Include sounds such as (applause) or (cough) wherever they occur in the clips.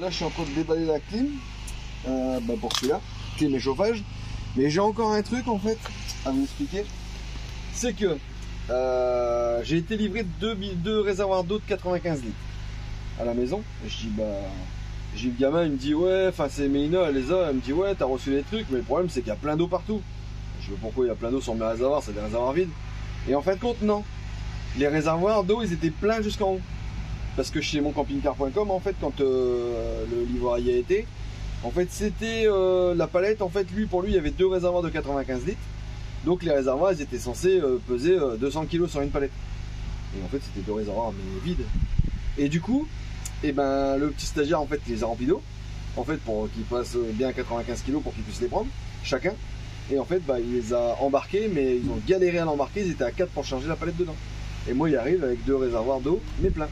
Là, je suis en train de déballer la clim euh, bah, pour celui-là, clim et chauffage. Mais j'ai encore un truc en fait à vous expliquer. C'est que euh, j'ai été livré deux, deux réservoirs d'eau de 95 litres à la maison. Et je dis bah. J'ai le gamin, il me dit ouais, enfin c'est Méina, elle les a, elle me dit ouais, t'as reçu les trucs, mais le problème c'est qu'il y a plein d'eau partout. Je pas pourquoi il y a plein d'eau sur mes réservoirs, c'est des réservoirs vides. Et en fin de compte, non. Les réservoirs d'eau, ils étaient pleins jusqu'en haut. Parce que chez moncampingcar.com, en fait, quand euh, le livreur y a été, en fait, c'était euh, la palette. En fait, lui, pour lui, il y avait deux réservoirs de 95 litres. Donc, les réservoirs, ils étaient censés euh, peser euh, 200 kg sur une palette. Et en fait, c'était deux réservoirs, mais vides. Et du coup, et ben, le petit stagiaire, en fait, il les a remplis d'eau. En fait, pour qu'ils passent bien 95 kg pour qu'ils puissent les prendre, chacun. Et en fait, bah, il les a embarqués, mais ils ont galéré à l'embarquer. Ils étaient à 4 pour charger la palette dedans. Et moi, il arrive avec deux réservoirs d'eau, mais pleins.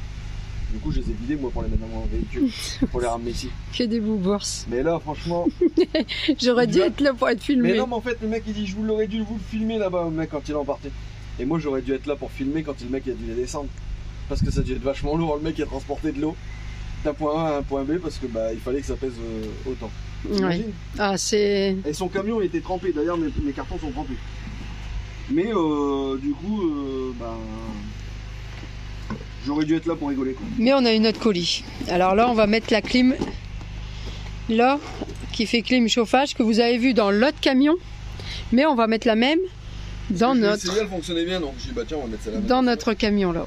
Du coup, je les ai vidés, moi, pour les mettre dans mon véhicule, (laughs) pour les ramener ici. Que des boubors. Mais là, franchement. (laughs) J'aurais dû Il être là pour être filmé. Mais non, mais en fait, le mec, il dit, je vous l'aurais dû vous le filmer là-bas, le mec, quand il est en partie. Et moi, j'aurais dû être là pour filmer quand le mec il a dû les descendre. Parce que ça a dû être vachement lourd, le mec qui a transporté de l'eau d'un point A à un point B, parce que bah, il fallait que ça pèse euh, autant. Ah, c'est. Et son camion il était trempé, d'ailleurs mes, mes cartons sont trempés. Mais euh, du coup, euh, ben, j'aurais dû être là pour rigoler. Quoi. Mais on a une autre colis. Alors là, on va mettre la clim là, qui fait clim chauffage, que vous avez vu dans l'autre camion. Mais on va mettre la même dans notre, essayé, elle fonctionnait bien, donc j'ai dit bah tiens, on va mettre celle-là. dans notre camion là.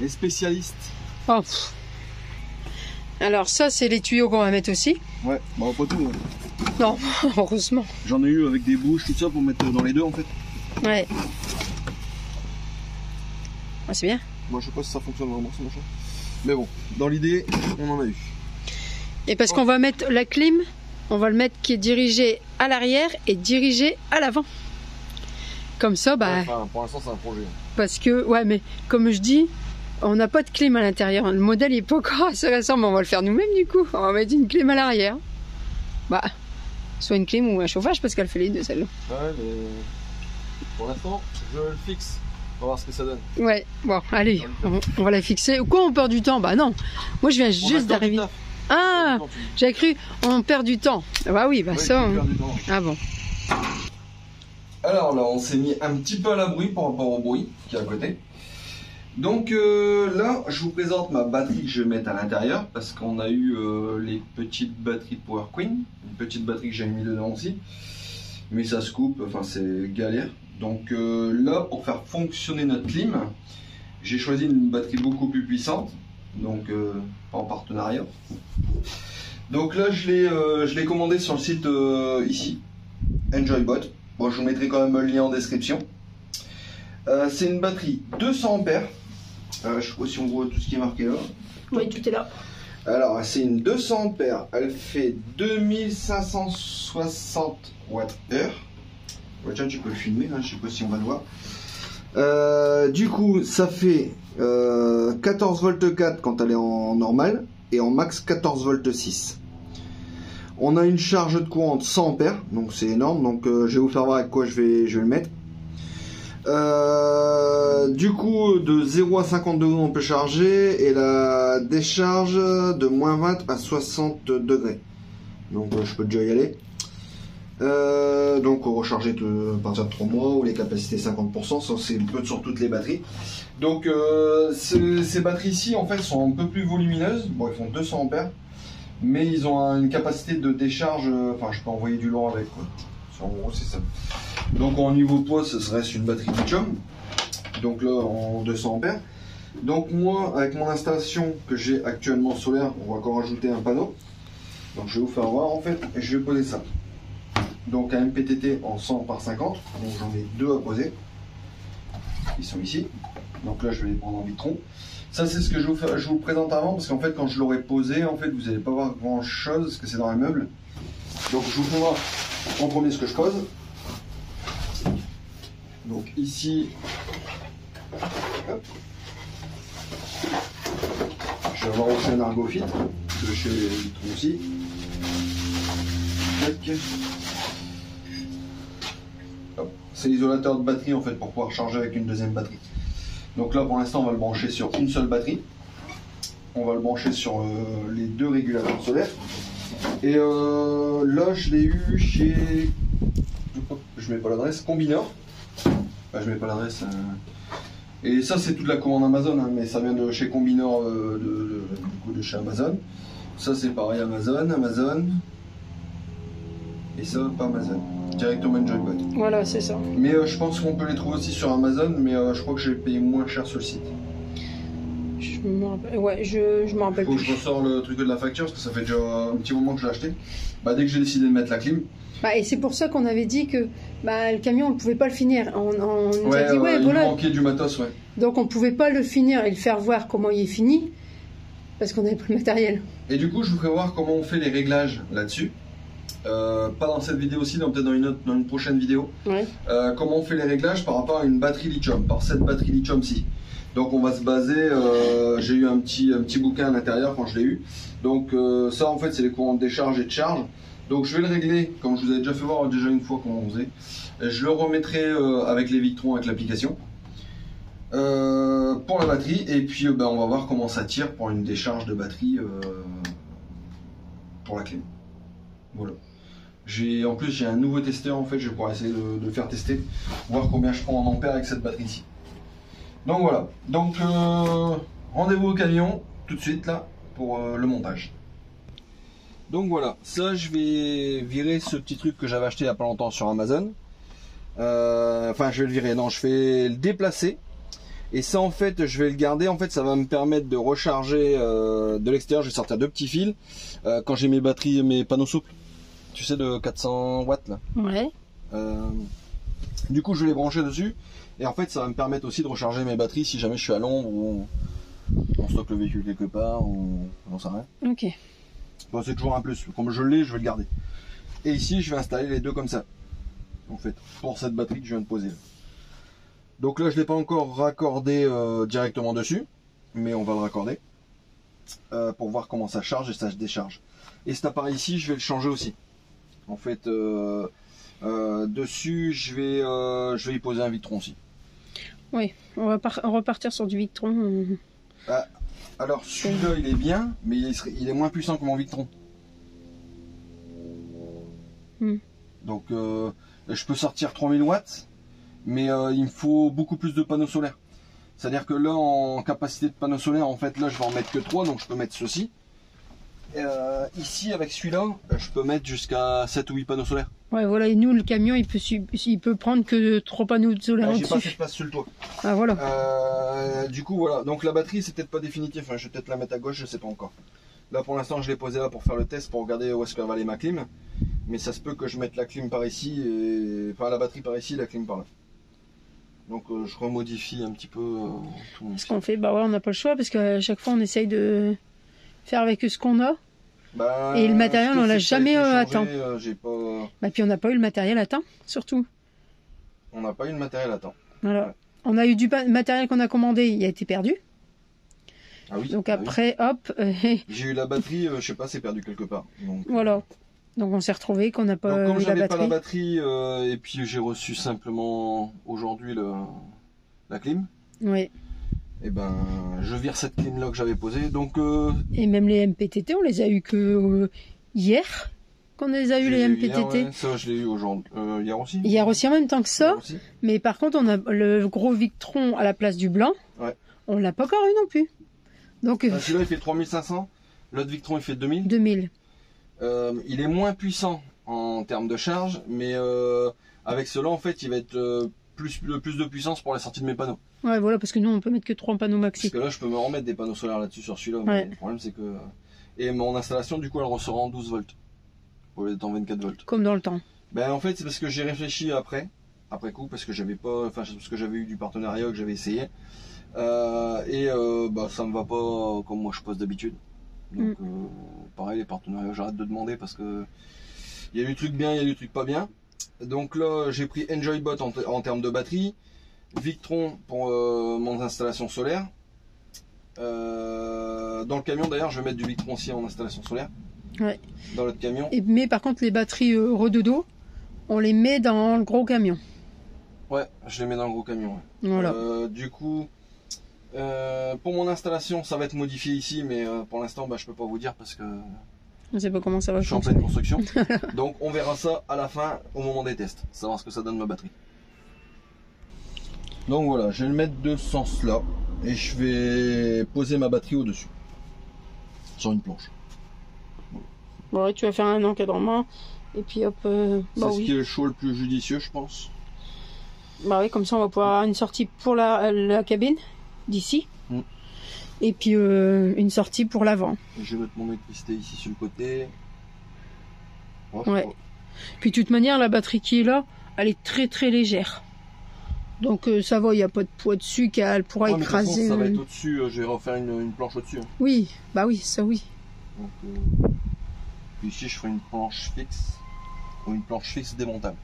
Les spécialistes. Oh. Alors ça, c'est les tuyaux qu'on va mettre aussi. Ouais, bah pas tout. hein. Non, (laughs) heureusement. J'en ai eu avec des bouches, tout ça pour mettre dans les deux en fait. Ouais. Ah, c'est bien. Moi je sais pas si ça fonctionne vraiment ce machin. Mais bon, dans l'idée, on en a eu. Et parce qu'on va mettre la clim, on va le mettre qui est dirigé à l'arrière et dirigé à l'avant. Comme ça, bah, Enfin, pour l'instant c'est un projet. parce que, ouais, mais comme je dis, on n'a pas de clim à l'intérieur. Le modèle est pas encore assez récent, mais on va le faire nous-mêmes du coup. On va mettre une clim à l'arrière. Bah, soit une clim ou un chauffage parce qu'elle fait les deux celle-là. Ouais, mais pour l'instant, je le fixe. On va voir ce que ça donne. Ouais, bon, allez, on, on va la fixer. Ou quoi, on perd du temps? Bah non, moi je viens On juste d'arriver. Ah, On j'ai cru, on perd du temps. Ah Bah oui, bah Ouais, ça. du temps. Ah bon. Alors là, on s'est mis un petit peu à l'abri par rapport au bruit qui est à côté. Donc euh, là, je vous présente ma batterie que je vais mettre à l'intérieur parce qu'on a eu euh, les petites batteries de Power Queen, une petite batterie que j'ai mis dedans aussi. Mais ça se coupe, enfin c'est galère. Donc euh, là, pour faire fonctionner notre clim, j'ai choisi une batterie beaucoup plus puissante, donc euh, en partenariat. Donc là, je l'ai euh, commandé sur le site ici, EnjoyBot. Bon, je vous mettrai quand même le lien en description. C'est une batterie 200 ampères. Euh, je sais pas si on voit tout ce qui est marqué là. Oui, tout est là. Alors, c'est une 200 ampères. Elle fait 2560 watts heure. Ouais, tiens, tu peux le filmer, hein, je sais pas si on va le voir. Euh, du coup, ça fait euh, 14 volts 4 quand elle est en normal et en max 14 volts 6. On a une charge de courant de 100 ampères, donc c'est énorme. Donc, euh, je vais vous faire voir avec quoi je vais, je vais le mettre. Euh, du coup, de 0 à 50 degrés, on peut charger et la décharge de moins 20 à 60 degrés. Donc, euh, je peux déjà y aller. Euh, donc, recharger à partir de 3 mois ou les capacités 50%, ça c'est peu sur toutes les batteries. Donc, ce- ces batteries-ci, en fait, sont un peu plus volumineuses. Bon, ils font 200 ampères, mais ils ont un- une capacité de décharge. Enfin, je peux envoyer du lourd avec. Quoi. En gros, c'est ça. Donc en niveau poids, ce serait une batterie lithium. Donc là, en 200 ampères. Donc moi, avec mon installation que j'ai actuellement solaire, on va encore rajouter un panneau. Donc je vais vous faire voir en fait, et je vais poser ça. Donc un MPTT en 100 par 50. Donc j'en ai deux à poser. Ils sont ici. Donc là, je vais les prendre en vitron. Ça, c'est ce que je vous, présente avant, parce qu'en fait, quand je l'aurai posé, en fait, vous n'allez pas voir grand chose, parce que c'est dans un meuble. Donc je vous voir en premier ce que je pose. Donc ici, je vais avoir aussi un argofit de chez. Hop. C'est l'isolateur de batterie en fait pour pouvoir charger avec une deuxième batterie. Donc là pour l'instant on va le brancher sur une seule batterie. On va le brancher sur euh, les deux régulateurs solaires. Et euh, là, je l'ai eu chez. Je mets pas l'adresse. Combinor. Bah, je mets pas l'adresse. euh. Et ça, c'est toute la commande Amazon, hein, mais ça vient de chez Combinor, euh, de, de- du coup, de chez Amazon. Ça, c'est pareil Amazon, Amazon. Et ça, pas Amazon. Directement Enjoybot. Voilà, c'est ça. Mais euh, je pense qu'on peut les trouver aussi sur Amazon, mais euh, je crois que j'ai payé moins cher sur le site. Je me rappelle, ouais, je, je me rappelle Faut que je ressors le truc de la facture parce que ça fait déjà un petit moment que je l'ai acheté. Bah, dès que j'ai décidé de mettre la clim, Bah, et c'est pour ça qu'on avait dit que bah, le camion, on ne pouvait pas le finir. On, on nous ouais, a dit, ouais, il voilà. manquait du matos, ouais. Donc on pouvait pas le finir et le faire voir comment il est fini parce qu'on n'avait pas le matériel. Et du coup, je vous ferai voir comment on fait les réglages là-dessus. Euh, pas dans cette vidéo aussi, dans peut-être dans une autre, dans une prochaine vidéo. Ouais. Euh, comment on fait les réglages par rapport à une batterie lithium, par cette batterie lithium-ci. Donc on va se baser, euh, j'ai eu un petit, un bouquin à l'intérieur quand je l'ai eu. Donc euh, ça en fait c'est les courants de décharge et de charge. Donc je vais le régler, comme je vous avais déjà fait voir déjà une fois comment on faisait. Je le remettrai euh, avec les Victrons, avec l'application. Pour la batterie et puis ben, on va voir comment ça tire pour une décharge de batterie pour la clé. Voilà. J'ai en plus j'ai un nouveau testeur en fait, je vais pouvoir essayer de, de faire tester, voir combien je prends en ampère avec cette batterie ici. Donc voilà. Donc euh, rendez-vous au camion tout de suite là pour euh, le montage. Donc voilà, ça je vais virer ce petit truc que j'avais acheté il y a pas longtemps sur Amazon. Euh, Enfin je vais le virer, non je vais le déplacer. Et ça en fait je vais le garder, en fait ça va me permettre de recharger de l'extérieur, je vais sortir deux petits fils quand j'ai mes batteries, mes panneaux souples. Tu sais de 400 watts là. Ouais. Du coup, je vais les brancher dessus. Et en fait, ça va me permettre aussi de recharger mes batteries si jamais je suis à l'ombre ou on, stocke le véhicule quelque part ou j'en sais rien. Ok. Bon, c'est toujours un plus. Comme je l'ai, je vais le garder. Et ici, je vais installer les deux comme ça. En fait, pour cette batterie que je viens de poser. Donc là, je ne l'ai pas encore raccordé euh, directement dessus. Mais on va le raccorder. euh, pour voir comment ça charge et ça se décharge. Et cet appareil ici, je vais le changer aussi. En fait, euh, dessus, je vais, je vais y poser un Victron aussi. On va par- repartir sur du Victron. Alors celui-là, il est bien, mais il, serait- il est moins puissant que mon Victron. Hmm. Donc, euh, je peux sortir 3000 watts, mais euh, il me faut beaucoup plus de panneaux solaires. C'est-à-dire que là, en capacité de panneaux solaires, en fait, là, je vais en mettre que 3, donc je peux mettre ceci. Euh, ici, avec celui-là, je peux mettre jusqu'à 7 ou 8 panneaux solaires. Ouais, voilà. Et nous, le camion, il peut, il peut prendre que trois panneaux solaires Ah, J'ai pas assez de place sur le toit. Ah, voilà. Euh, du coup, voilà. Donc la batterie, c'est peut-être pas définitif. hein. Je vais peut-être la mettre à gauche, je sais pas encore. Là, pour l'instant, je l'ai posée là pour faire le test, pour regarder où est-ce qu'elle va aller ma clim. Mais ça se peut que je mette la clim par ici, et... enfin la batterie par ici, la clim par là. Donc euh, je remodifie un petit peu euh, tout mon Ce qu'on fait, bah ouais, on n'a pas le choix parce qu'à chaque fois, on essaye de faire avec ce qu'on a. Bah, Et le matériel, on l'a jamais, été euh, atteint. euh, pas, Bah, puis on n'a pas eu le matériel à temps, surtout. on n'a pas eu le matériel à temps. Voilà. Ouais. On a eu du matériel qu'on a commandé, il a été perdu. Ah oui. Donc ah oui. après, hop, (laughs) euh, J'ai eu la batterie, euh, je sais pas, c'est perdu quelque part. Donc, voilà. Donc on s'est retrouvé qu'on n'a pas Donc, comme j'avais pas la batterie. euh, et puis j'ai reçu simplement aujourd'hui la clim, Oui. Et ben je vire cette clim là que j'avais posée. Donc euh, Et même les MPTT, on les a eu que euh, hier qu'on les a eu les MPTT. Hier, ouais. Ça je l'ai eu aujourd'hui, euh, hier aussi. Hier aussi en même temps que ça, mais par contre on a le gros Victron à la place du blanc. Ouais. On l'a pas encore eu non plus. Donc Ah, Celui-là il fait 3500, l'autre Victron il fait 2000. 2000. Euh, il est moins puissant en termes de charge, mais euh, avec cela en fait il va être euh, plus, de plus de puissance pour la sortie de mes panneaux. Ouais, voilà, parce que nous on peut mettre que trois panneaux Parce maxi. que là je peux me remettre des panneaux solaires là-dessus sur celui-là, mais Ouais. le problème c'est que... Et mon installation du coup elle ressort en 12 volts, au lieu d'être en 24 volts. Comme dans le temps. Ben en fait c'est parce que j'ai réfléchi après, après coup parce que j'avais pas, enfin parce que j'avais eu du partenariat que j'avais essayé Euh, et euh, bah ça me va pas comme moi je pose d'habitude. Donc Mm. euh, pareil les partenariats j'arrête de demander parce que il y a des trucs bien, il y a des trucs pas bien. Donc là j'ai pris Enjoybot en termes de batterie, Victron pour euh, mon installation solaire. Euh, dans le camion d'ailleurs je vais mettre du Victron aussi en installation solaire. Ouais. Dans l'autre camion. Et, mais par contre les batteries euh, Redodo, on les met dans le gros camion. Ouais, je les mets dans le gros camion. ouais. Voilà. Euh, du coup, Euh, pour mon installation, ça va être modifié ici, mais euh, pour l'instant, bah, je peux pas vous dire parce que On sait pas comment ça va je suis en pleine construction. (laughs) Donc on verra ça à la fin, au moment des tests, savoir ce que ça donne ma batterie. Donc voilà, je vais le mettre de ce sens-là et je vais poser ma batterie au-dessus, sur une planche. Bon, ouais, tu vas faire un encadrement. Et puis hop, euh, C'est bah ce oui. qui est le choix le plus judicieux, je pense. Bah oui, comme ça on va pouvoir avoir une sortie pour la, la cabine d'ici. Mm. Et puis euh, une sortie pour l'avant. Je vais mettre mon électricité ici sur le côté. Oh, Ouais. Puis de toute manière, la batterie qui est là, elle est très très légère. Donc euh, ça va, il n'y a pas de poids dessus qu'elle pourra Ouais, mais de toute façon, écraser. ça va euh, être au-dessus, euh, je vais refaire une, une planche au-dessus. hein. Oui, bah oui, ça oui. Donc, euh, Puis ici, je ferai une planche fixe ou une planche fixe démontable.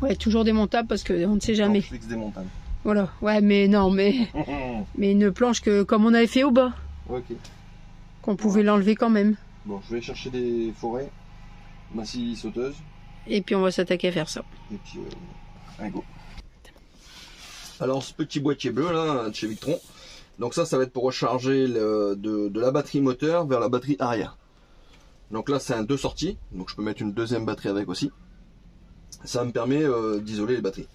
Ouais, toujours démontable parce que on ne sait jamais. Planche fixe démontable. Voilà. Ouais, mais non, mais (laughs) mais une planche que comme on avait fait au bas, ok. qu'on pouvait l'enlever quand même. Bon, je vais chercher des forêts, ma scie sauteuse, Et puis on va s'attaquer à faire ça. et puis euh, un go. Alors, ce petit boîtier bleu là, de chez Victron. Donc ça, ça va être pour recharger de, la batterie moteur vers la batterie arrière. Donc là, c'est un deux sorties, donc je peux mettre une deuxième batterie avec aussi. Ça me permet euh, d'isoler les batteries.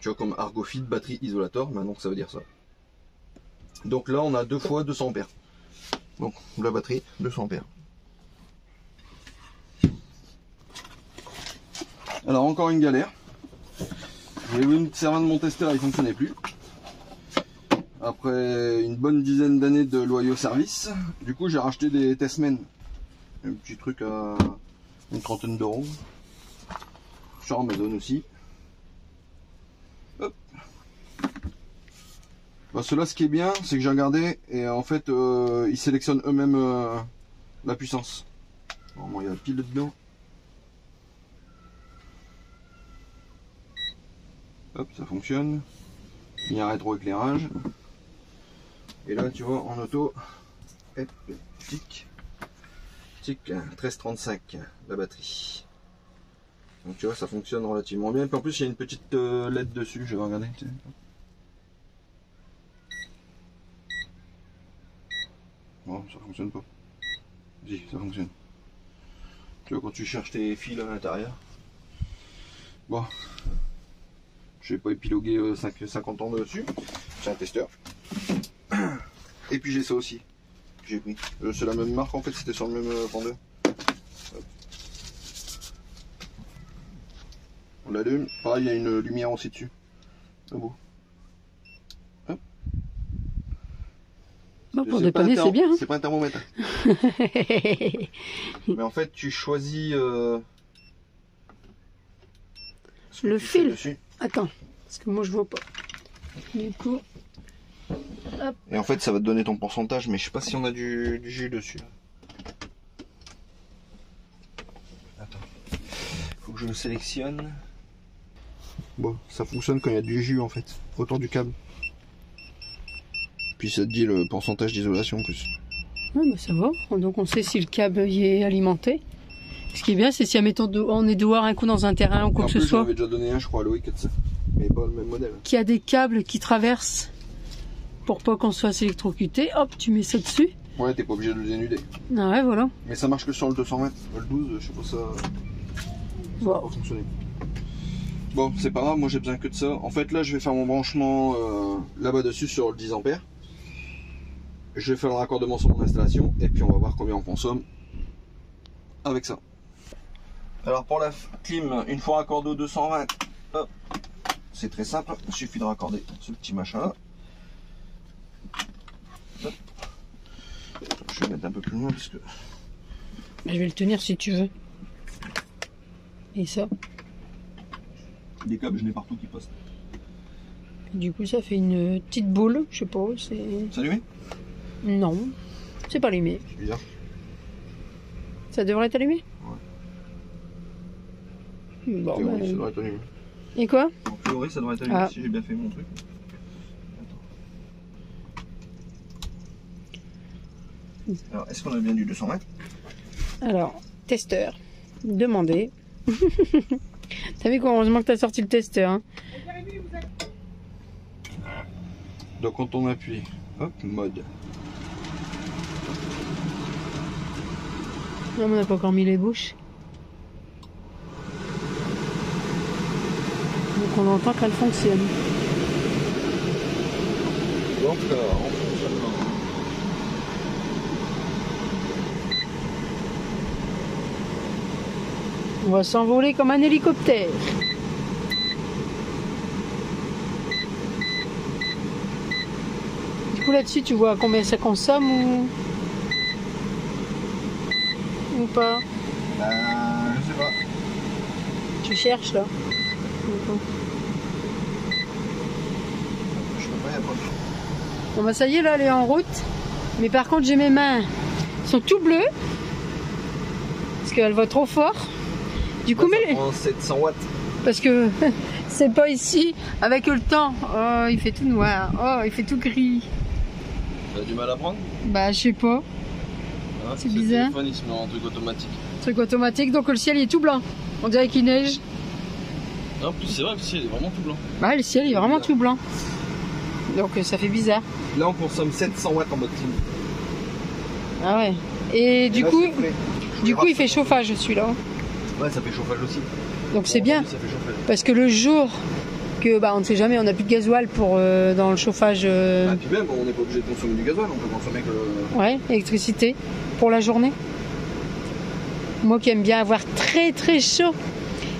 Tu vois, comme Argofit batterie isolator, maintenant ça veut dire ça. Donc là, on a deux fois 200 ampères. Donc la batterie, 200 ampères. Alors encore une galère. J'ai vu une servante de mon testeur, il fonctionnait plus. Après une bonne dizaine d'années de loyaux services, du coup j'ai racheté des Testmen. Un petit truc à une trentaine d'euros. Sur Amazon aussi. Hop. Bah, ceux-là, ce qui est bien, c'est que j'ai regardé et en fait, euh, ils sélectionnent eux-mêmes euh, la puissance. Bon, il y a pile dedans. Ça fonctionne. Il y a un rétroéclairage. Et là, tu vois, en auto, tic, tic, 1335, la batterie. Donc tu vois, ça fonctionne relativement bien. Puis en plus, il y a une petite euh, LED dessus, je vais regarder. Bon, ça fonctionne pas. Si, ça fonctionne. Tu vois, quand tu cherches tes fils à l'intérieur. Bon. Je vais pas épiloguer euh, 5 50 ans dessus. C'est un testeur. Et puis j'ai ça aussi. J'ai pris. Euh, c'est la même marque en fait, c'était sur le même euh, vendeur. On l'allume. Pareil, il y a une lumière aussi dessus. Ah bon. Bon, pour dépanner, c'est bien. hein. C'est pas un thermomètre. (laughs) Mais en fait, tu choisis euh, Le fil. dessus. Attends, parce que moi je vois pas. Du coup, Et en fait, ça va te donner ton pourcentage, mais je sais pas si on a du, du jus dessus. Attends. Faut que je le sélectionne. Bon, ça fonctionne quand il y a du jus en fait, autour du câble. Puis ça te dit le pourcentage d'isolation en plus. ouais, bah, ça va. Donc on sait si le câble y est alimenté. Ce qui est bien, c'est si admettons on est dehors un coup dans un terrain ou quoi en que plus, ce soit, avais déjà donné un, je crois, à Loïc, ça. mais pas le même modèle. qu'il y a des câbles qui traversent pour pas qu'on soit électrocuté. Hop, tu mets ça dessus. Ouais, t'es pas obligé de le dénuder. Ah ouais, voilà. Mais ça marche que sur le 220. Le 12, je sais pas ça. Bon. va fonctionner. Bon, c'est pas grave, moi j'ai besoin que de ça. En fait, là, je vais faire mon branchement euh, là-bas dessus sur le 10 ampères. Je vais faire le raccordement sur mon installation et puis on va voir combien on consomme avec ça. Alors pour la clim, une fois raccordé au 220, hop, c'est très simple, il suffit de raccorder ce petit machin là. Hop. Je vais mettre un peu plus loin parce que Je vais le tenir si tu veux. Et ça. des câbles, je n'ai partout qui passent. Du coup, ça fait une petite boule. Je sais pas. C'est allumé? Non, c'est pas allumé. C'est bizarre. Ça devrait être allumé? Bon, Théorie, ça devrait être allumé. Et quoi? En théorie, ça devrait être allumé Ah. si j'ai bien fait mon truc. Alors, est-ce qu'on a bien du 200 mètres? Alors, testeur. Demandé. (laughs) T'as vu quoi Heureusement que t'as sorti le testeur. hein. Donc quand on appuie, hop, mode. Non, mais on n'a pas encore mis les bouches. Donc on entend qu'elle fonctionne. Donc là, en fonctionnement. On va s'envoler comme un hélicoptère. Du coup là-dessus tu vois combien ça consomme ou... ou pas? Ben, je sais pas. Tu cherches là Je sais pas, y a pas de Bon bah ça y est là elle est en route. Mais par contre j'ai mes mains elles sont tout bleues. Parce qu'elle va trop fort. Du coup mais... Ça prend 700 watts. Parce que (laughs) c'est pas ici avec le temps. Oh il fait tout noir. Oh il fait tout gris. T'as du mal à prendre Bah je sais pas. Hein, C'est bizarre. Le téléphone, il se met en truc automatique. Truc automatique donc le ciel il est tout blanc. On dirait qu'il neige. En plus, c'est vrai que le ciel est vraiment tout blanc. Bah le ciel il est vraiment tout blanc. Donc euh, ça fait bizarre. Là, on consomme 700 watts en mode clim. Ah ouais. Et du là, coup, du coup il fait chauffage celui-là. Ouais, ça fait chauffage aussi. Donc c'est bien. Ça fait chauffage. Parce que le jour que bah on ne sait jamais, on n'a plus de gasoil pour euh, dans le chauffage euh, Ah, puis même, on n'est pas obligé de consommer du gasoil, on peut consommer que le. ouais, électricité pour la journée. Moi qui aime bien avoir très très chaud.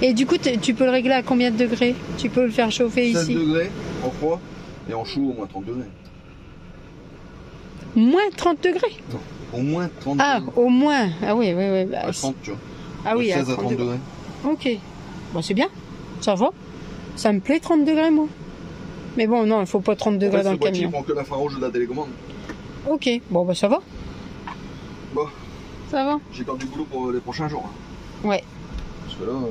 Et du coup tu peux le régler à combien de degrés Tu peux le faire chauffer 16 ici. degrés en froid et en chaud au moins 30 degrés. Moins 30 degrés. Au moins 30 Ah, degrés. au moins. Ah oui, oui, oui. bah, À 30, tu vois. ah oui, De à 16 à 30 degrés. Ok. Bon, c'est bien. Ça va. Ça me plaît 30 degrés, moi. Mais bon, non, il faut pas 30 En degrés fait, dans le boîtier camion. prend que l'infrarouge de la télécommande. Ok. Bon, bah ça va. Bon, Ça va. j'ai quand du boulot pour les prochains jours. Ouais. Parce que là, euh,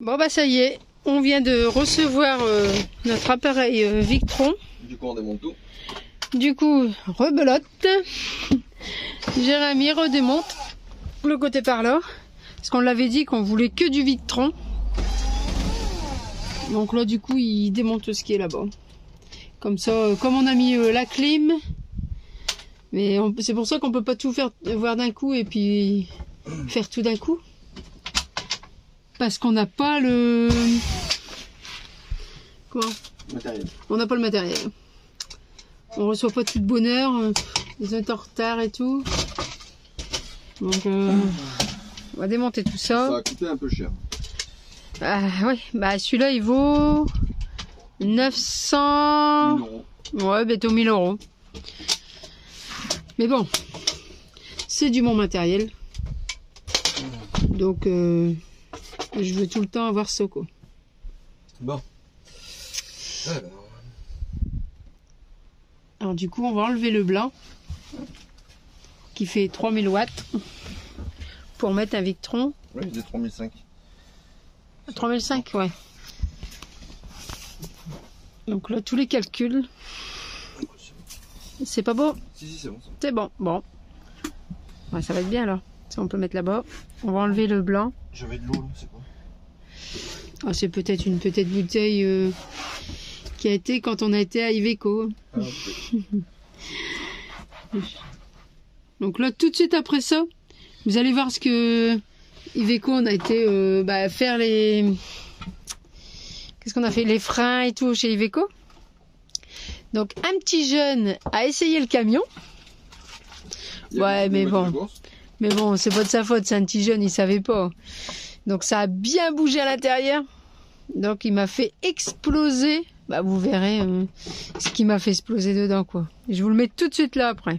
Bon, bah ça y est. On vient de recevoir euh, notre appareil euh, Victron. du coup, on démonte tout. Du coup, rebelote. Jérémy redémonte le côté par là. Parce qu'on l'avait dit qu'on voulait que du Victron. Donc là, du coup, il démonte ce qui est là-bas. Comme ça, euh, comme on a mis la clim. Mais c'est pour ça qu'on peut pas tout faire voir d'un coup et puis faire tout d'un coup. Parce qu'on n'a pas le... Quoi Matériel. on n'a pas le matériel. On reçoit pas tout de bonheur. euh, Ils sont en retard et tout. Donc, euh, on va démonter tout Ça ça. a coûté un peu cher. Ah ouais, bah celui-là il vaut 900. 1000 euros. Ouais, bientôt 1000 euros. Mais bon, c'est du bon matériel. Donc, euh, je veux tout le temps avoir quoi. Bon. Alors, Alors du coup, on va enlever le blanc qui fait 3000 watts pour mettre un Victron. oui, j'ai 3005. 3005, ouais. Donc là, tous les calculs, c'est pas beau, Si, si, c'est bon. c'est bon. Bon, Ouais, ça va être bien là. Ça, on peut mettre là-bas. On va enlever le blanc. J'avais de l'eau là, c'est quoi Ah, c'est peut-être une petite bouteille euh, qui a été quand on a été à Iveco. ah. (laughs) Donc là, tout de suite après ça, vous allez voir ce que Iveco, on a été euh, bah, faire les... Qu'est-ce qu'on a fait Les freins et tout chez Iveco. Donc un petit jeune a essayé le camion. Ouais, mais bon. Mais bon, c'est pas de sa faute, c'est un petit jeune, il savait pas. Donc ça a bien bougé à l'intérieur. Donc il m'a fait exploser. Bah vous verrez euh, ce qui m'a fait exploser dedans quoi. Je vous le mets tout de suite là après.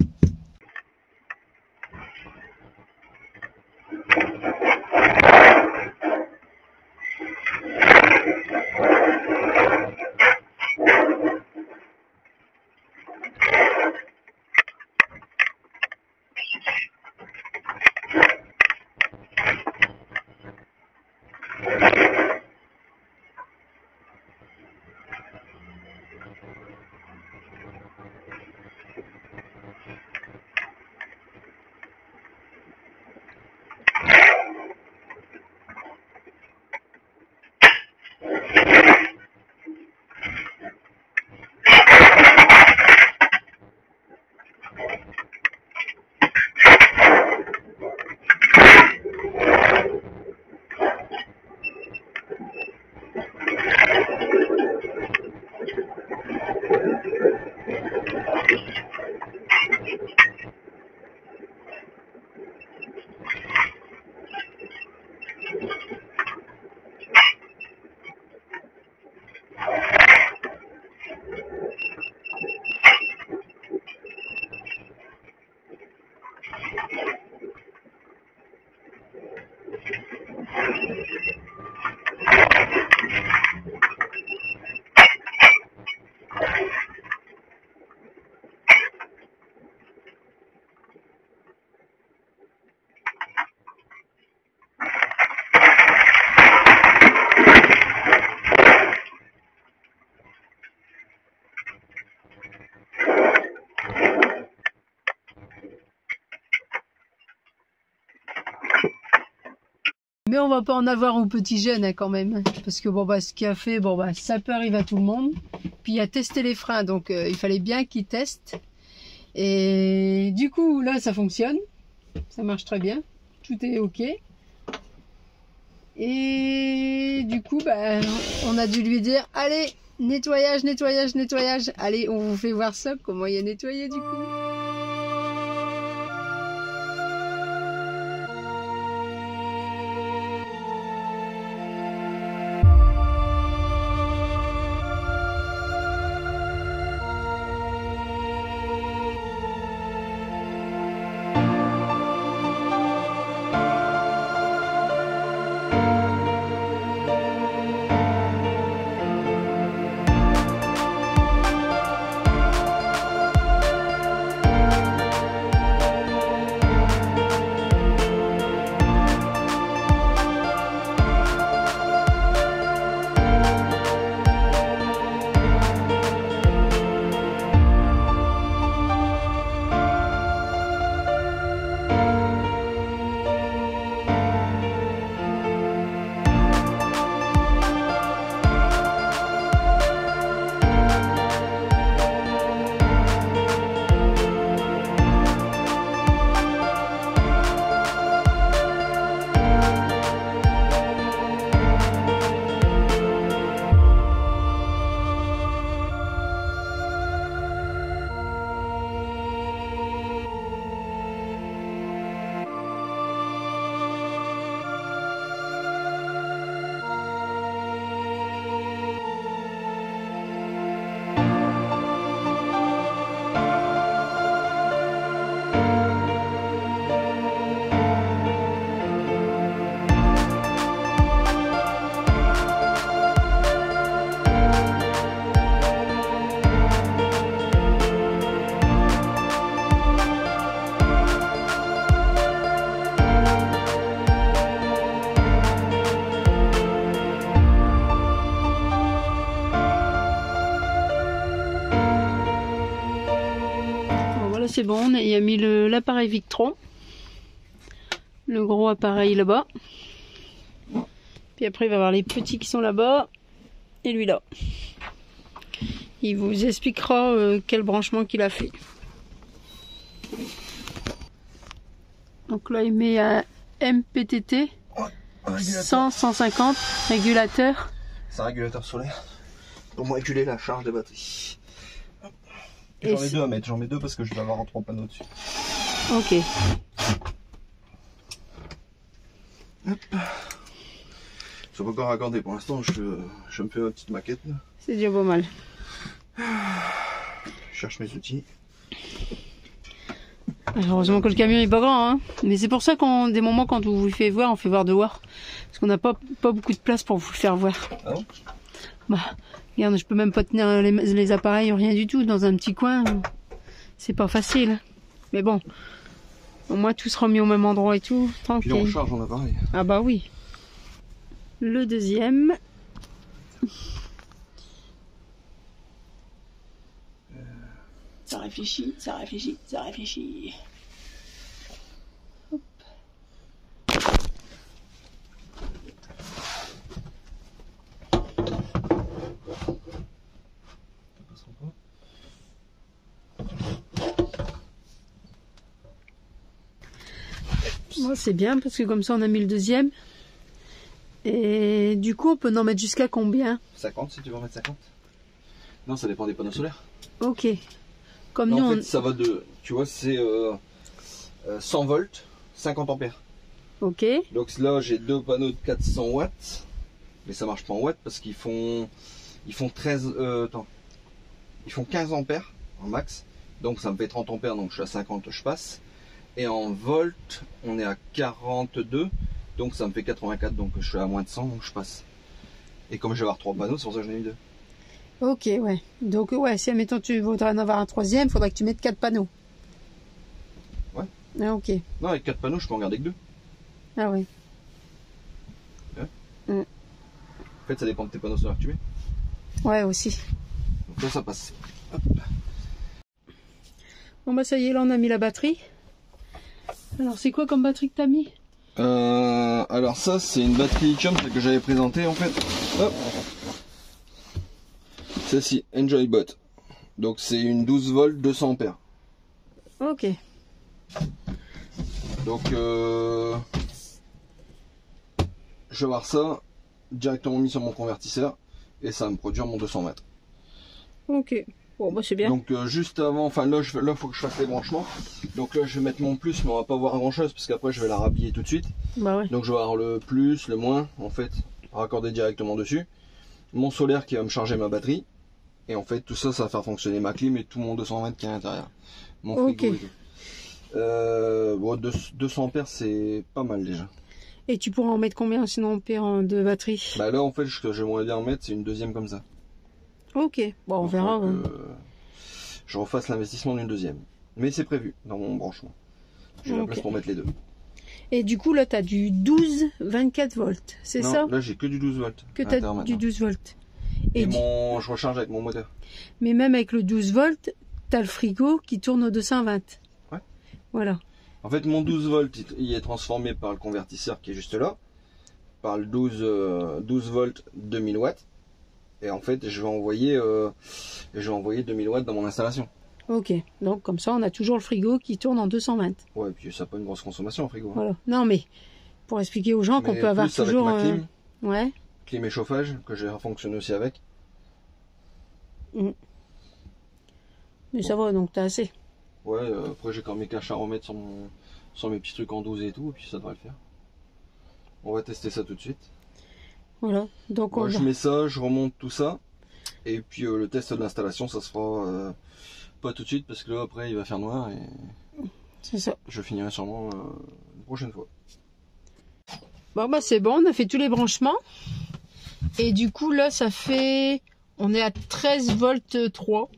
On va pas en avoir aux petits jeunes hein, quand même. Parce que bon bah ce qu'il a fait, bon bah ça peut arriver à tout le monde. Puis il a testé les freins, donc euh, il fallait bien qu'il teste. Et du coup là ça fonctionne. Ça marche très bien. Tout est ok. Et du coup bah, on a dû lui dire allez nettoyage, nettoyage, nettoyage. Allez on vous fait voir ça, comment il a nettoyé du coup. C'est bon, on a- il a mis l'appareil Victron. Le gros appareil là-bas. Puis après, il va y avoir les petits qui sont là-bas. Et lui là. Il vous expliquera euh, quel branchement qu'il a fait. Donc là, il met un MPTT 100, 150 régulateur. C'est un régulateur solaire pour réguler la charge des batteries. J'en ai deux à mettre, j'en mets deux parce que je vais avoir trois panneaux dessus. Ok. C'est pas encore raccordé pour l'instant, je, je me fais ma petite maquette. là. C'est déjà pas mal. Je cherche mes outils. Heureusement que le camion est pas grand, hein. Mais c'est pour ça qu'en des moments quand on vous fait voir, on fait voir dehors. Parce qu'on n'a pas, pas beaucoup de place pour vous le faire voir. Ah bon? Bah, regarde, je peux même pas tenir les, les appareils, rien du tout, dans un petit coin. C'est pas facile. Mais bon. Au moins tout sera mis au même endroit et tout. Puis Tranquille. là, on charge en appareil. Ah bah oui. Le deuxième. Ça réfléchit, ça réfléchit, ça réfléchit. Moi c'est bien parce que comme ça on a mis le deuxième. Et du coup on peut en mettre jusqu'à combien? 50 si tu veux en mettre 50 Non, ça dépend des panneaux solaires. Ok. Comme Non, nous en on... fait, ça va de. Tu vois, c'est euh, euh, 100 volts, 50 ampères. Ok. Donc là, j'ai deux panneaux de 400 watts. Mais ça marche pas en watts parce qu'ils font. Ils font 13. Euh, attends. Ils font 15 ampères en max. Donc ça me fait 30 ampères, donc je suis à 50, je passe. Et en volts, on est à 42. Donc ça me fait 84. Donc je suis à moins de 100, donc je passe. Et comme je vais avoir trois panneaux, c'est pour ça que j'en ai mis deux. Ok, ouais. Donc, ouais, si, admettons, tu voudrais en avoir un troisième, il faudrait que tu mettes quatre panneaux. Ouais. Ah, ok. Non, avec quatre panneaux, je peux en garder que deux. Ah, oui. En fait, ça dépend de tes panneaux solaires que tu mets. Ouais, aussi. Donc là, ça passe. Hop. Bon, bah, ça y est, là, on a mis la batterie. Alors, c'est quoi comme batterie que t'as mis? Euh, alors ça, c'est une batterie lithium celle que j'avais présentée en fait. Hop. Celle-ci, EnjoyBot. Donc c'est une 12 volts 200 ampères. Ok. Donc euh, je vais avoir ça directement mis sur mon convertisseur et ça va me produire mon 200 mètres. Ok. Bon, bah, c'est bien. Donc euh, juste avant, enfin là, je, là faut que je fasse les branchements. Donc là je vais mettre mon plus, mais on va pas voir grand chose parce qu'après je vais la rhabiller tout de suite. Bah, ouais. Donc je vais avoir le plus, le moins, en fait, raccordé directement dessus. Mon solaire qui va me charger ma batterie. Et en fait, tout ça, ça va faire fonctionner ma clim et tout mon 220 qui est à l'intérieur. Mon frigo Ok. et tout. Euh, bon, deux- 200 ampères, c'est pas mal déjà. Et tu pourras en mettre combien sinon ampères en- de batterie? Bah là, en fait, ce que j'aimerais bien en mettre, c'est une deuxième comme ça. Ok. Bon, on Donc, verra. hein. que Je refasse l'investissement d'une deuxième. Mais c'est prévu dans mon branchement. J'ai la Ok. place pour mettre les deux. Et du coup, là, t'as du 12-24 volts. C'est ça? Là, j'ai que du 12 volts. Que à t'as l'intérieur du maintenant. 12 volts. Et Et du- mon, je recharge avec mon moteur. Mais même avec le 12 volts, t'as le frigo qui tourne au 220. Ouais. Voilà. En fait, mon 12 volts, il- il est transformé par le convertisseur qui est juste là, par le 12, euh, 12 volts 2000 watts. Et en fait, je vais envoyer, euh, je vais envoyer 2000 watts dans mon installation. Ok. Donc, comme ça, on a toujours le frigo qui tourne en 220. Ouais, et puis ça n'a pas une grosse consommation frigo. hein. Voilà. Non, mais pour expliquer aux gens qu'on peut avoir avec toujours. ma euh, clim, Ouais. clim et chauffage, que j'ai fonctionné aussi avec. Mais ça va, donc t'as assez. Ouais, euh, après j'ai quand même mes caches à remettre sur, mon, sur mes petits trucs en 12 et tout, et puis ça devrait le faire. On va tester ça tout de suite. Voilà. Donc, on Moi, je mets ça, je remonte tout ça. Et puis euh, le test de l'installation, ça se fera euh, pas tout de suite parce que là après il va faire noir et C'est ça. je finirai sûrement euh, une prochaine fois. Bon, bah, c'est bon. On a fait tous les branchements. Et du coup, là, ça fait. On est à 13 volts 3.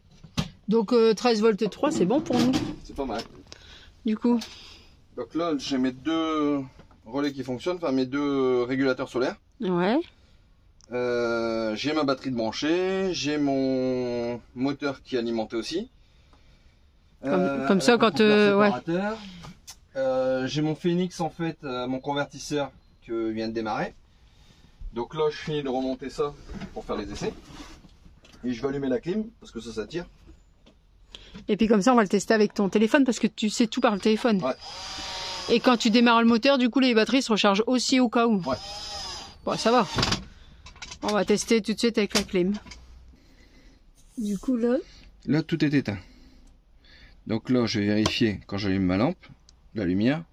Donc, euh, 13 volts 3, c'est bon pour nous. C'est pas mal. Du coup. Donc là j'ai mes deux relais qui fonctionnent, enfin mes deux régulateurs solaires. Ouais. Euh, j'ai ma batterie de branchée, j'ai mon moteur qui est alimenté aussi. Comme- comme ça, quand, euh, ouais. Euh, j'ai mon Phoenix en fait, euh, mon convertisseur que vient de démarrer. Donc là je finis de remonter ça pour faire les essais. Et je vais allumer la clim parce que ça ça tire. Et puis comme ça, on va le tester avec ton téléphone parce que tu sais tout par le téléphone. Ouais. Et quand tu démarres le moteur, du coup, les batteries se rechargent aussi au cas où. Ouais. Bon, ça va. On va tester tout de suite avec la clim. Du coup, là, Là tout est éteint. Donc là je vais vérifier quand j'allume ma lampe, la lumière,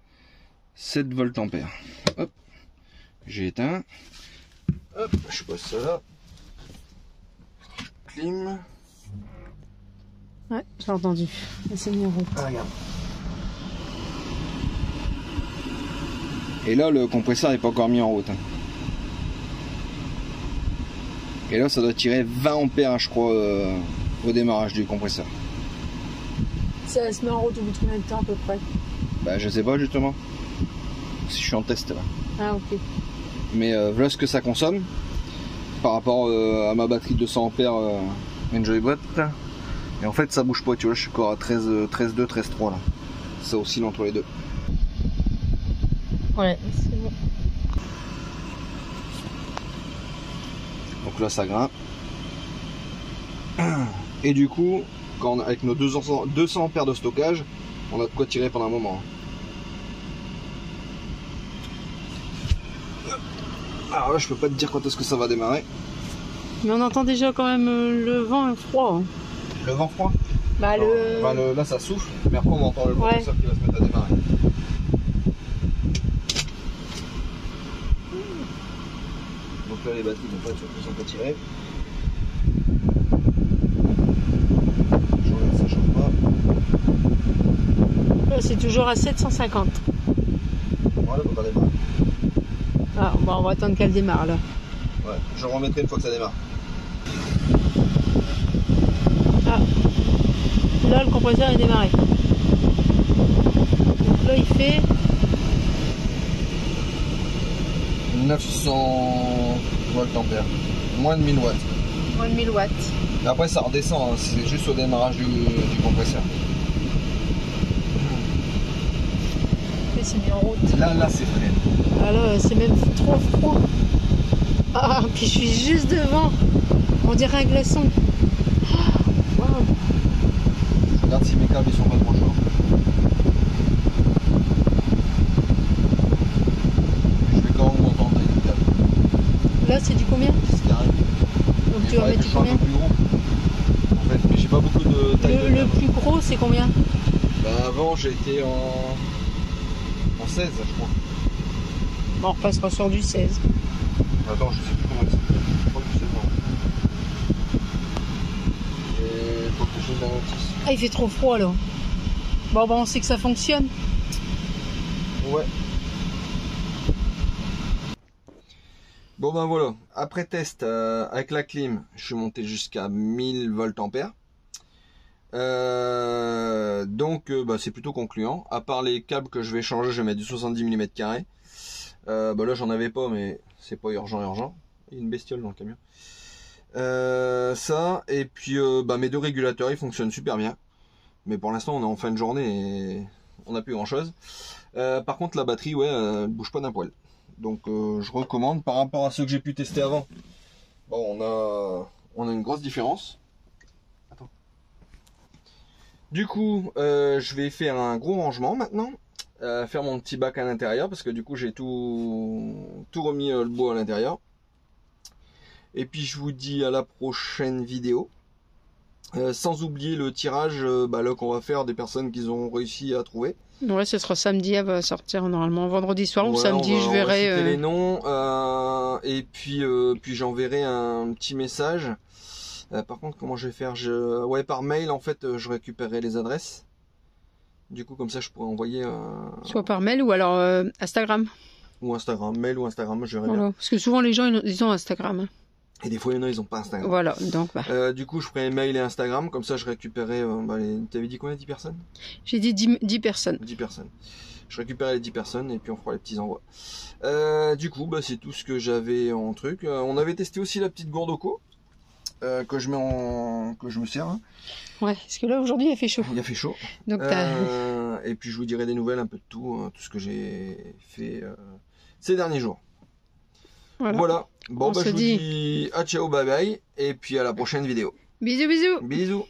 7 volts ampères. Hop, j'ai éteint. Hop, je pose ça là. Clim. ouais, j'ai entendu. Mise en route. Ah, regarde. Et là, le compresseur n'est pas encore mis en route. hein. Et là, ça doit tirer 20 ampères, je crois, euh, au démarrage du compresseur. Ça se met en route au bout de combien de temps à peu près Bah, je sais pas justement. Si je suis en test là. Ah, ok. Mais euh, voilà ce que ça consomme par rapport euh, à ma batterie de 200 ampères euh, EnjoyBot. Et en fait, ça bouge pas, tu vois, je suis encore à 13, euh, 13,2, 13,3 là. Ça oscille entre les deux. Ouais, c'est bon. Donc là, ça grimpe. (clears throat) Et du coup, quand on avec nos 200, 200 ampères de stockage, on a de quoi tirer pendant un moment. Alors là, je peux pas te dire quand est-ce que ça va démarrer. Mais on entend déjà quand même euh, le vent froid. Le vent froid? Bah, le... Enfin, le- Là, ça souffle, mais après, on entend le Ouais. compresseur qui va se mettre à démarrer. Donc là, les batteries vont pas, elles sont pas tirées. Ça chauffe pas. Là, c'est toujours à 750. Voilà, faut pas démarrer. Ah, bon, on va attendre qu'elle démarre là. Ouais, je remettrai une fois que ça démarre. Là, le compresseur est démarré. Donc là, il fait 900 volts ampères. Moins de 1000 watts. moins de 1000 watts. Après, ça redescend, hein, c'est juste au démarrage du, du compresseur. C'est mis en route. Là, là, c'est frais. Ah là, c'est même trop froid. Ah, puis je suis juste devant. On dirait un glaçon. Ah, regarde si mes câbles ils sont pas chauds. Je vais quand même m'entendre avec les câbles. Là, c'est du combien. Donc Mais tu vas mettre du combien peu plus gros. En fait, mais j'ai pas beaucoup de taille de le, plus gros, c'est combien Bah, avant, j'ai été en... en 16, je crois. Bon, on repassera sur du 16. Attends, je sais plus comment c'est. Je crois que c'est bon. Et faut que je le notice. Ah, il fait trop froid là. Bon, bah, on sait que ça fonctionne. Ouais. Bon ben voilà, après test euh, avec la clim, je suis monté jusqu'à 1000 volts ampères. Euh, donc euh, bah, c'est plutôt concluant. À part les câbles que je vais changer, je vais mettre du 70 mm carré. Là j'en avais pas, mais c'est pas urgent urgent. Il y a une bestiole dans le camion. Ça et puis bah, mes deux régulateurs ils fonctionnent super bien. Mais pour l'instant on est en fin de journée et on n'a plus grand chose. Par contre, la batterie, ouais, elle bouge pas d'un poil. Donc, euh, je recommande par rapport à ceux que j'ai pu tester avant. Bon, on a, on a une grosse différence. Attends. Du coup, euh, je vais faire un gros rangement maintenant. Euh, faire mon petit bac à l'intérieur parce que du coup, j'ai tout, tout remis le bois à l'intérieur. Et puis, je vous dis à la prochaine vidéo. Sans oublier le tirage bah, là qu'on va faire des personnes qu'ils ont réussi à trouver. Ouais, ce sera samedi, elle va sortir normalement vendredi soir ou Ouais, samedi, on va- je va verrai. citer euh, les noms euh, et puis euh, puis j'enverrai un petit message. Euh, par contre, comment je vais faire? Je... Ouais, par mail en fait, je récupérerai les adresses. Du coup, comme ça, je pourrais envoyer Soit par mail ou alors Instagram. ou Instagram, mail ou Instagram, je verrai bien. Parce que souvent les gens ils ont Instagram. Et des fois, il y en a, ils ont pas Instagram. Voilà, donc bah, Euh, du coup, je ferai mail et Instagram, comme ça, je récupérerai. euh, bah, les... T'avais dit combien 10 personnes? J'ai dit 10, 10 personnes. 10 personnes. Je récupérerai les 10 personnes et puis on fera les petits envois. Euh, du coup, bah, c'est tout ce que j'avais en truc. Euh, on avait testé aussi la petite gourde au co que je mets en que je me sers. hein. Ouais, parce que là aujourd'hui il fait chaud. Il a fait chaud. Donc et puis je vous dirai des nouvelles un peu de tout, hein, tout ce que j'ai fait ces derniers jours. Voilà. Voilà. Bon On bah se je vous dis à ciao bye bye et puis à la prochaine vidéo. Bisous bisous. Bisous.